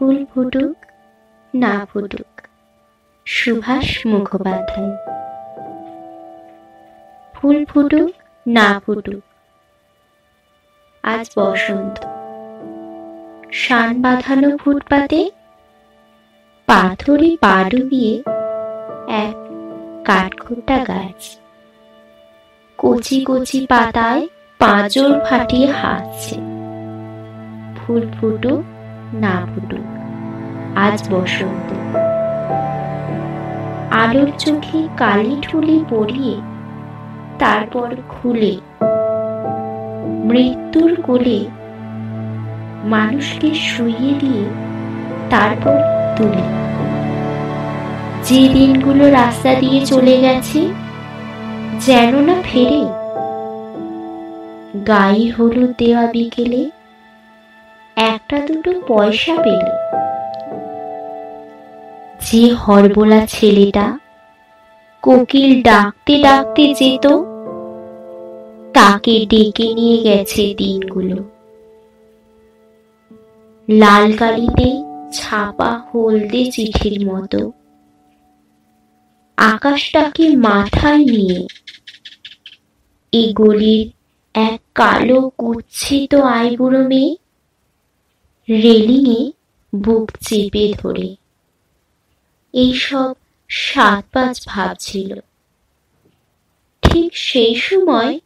ফুল ফুটুক, না ফুটুক, সুভাষ মুখোপাধ্যায়। ফুল ফুটুক, না ফুটুক। আজ বসন্ত। শান বাঁধানো ফুটপাতে পাথরে পা ডুবিয়ে এক কাঠখোট্টা গাছ। কচি কচি পাতায় পাঁজর ফাটিয়ে হাসছে ফুল ফুটুক না ফুটুক, আজ বসন্ত। আলোর চোখে কালি ঠুলি পরিয়ে তারপর খুলে মৃত্যুর কোলে মানুষকে শুইয়ে দিয়ে তারপর তুলে। যে দিনগুলো রাস্তা দিয়ে চলে গেছে, যেন না ফেরে। গায়ে হলুদ দেওয়া বিকেলে একটা দুটো পয়সা পেলে। যে হরবোলা ছেলেটা কোকিল ডাকতে ডাকতে যেত, তাকে ডেকে নিয়ে গেছে দিনগুলো। লাল কালিতে ছাপা হলদে চিঠির মতো। আকাশটাকে মাথায় নিয়ে এই গলির এক কালো কুচ্ছিত আইবুড়ো মেয়ে রেলিংয়ে বুক চেপে ধরে। এইসব সাত পাঁচ ভাবছিল ঠিক সেই সময়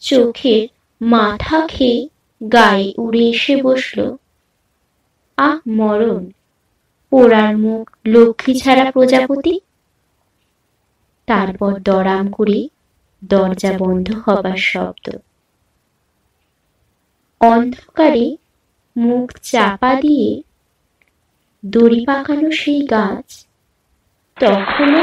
চোখের মাথা খেয়ে গায়ে উড়ে এসে বসল, আহ, মরণ! পোড়ার মুখ লক্ষ্মী ছাড়া প্রজাপতি? তারপর দরাম করে দরজা বন্ধ হবার শব্দ। অন্ধকারে মুখ চাপা দিয়ে দড়ি পাকানো সেই গাছ তখনও